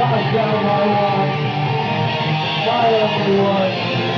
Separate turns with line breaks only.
knock down my walls. Bye, everyone.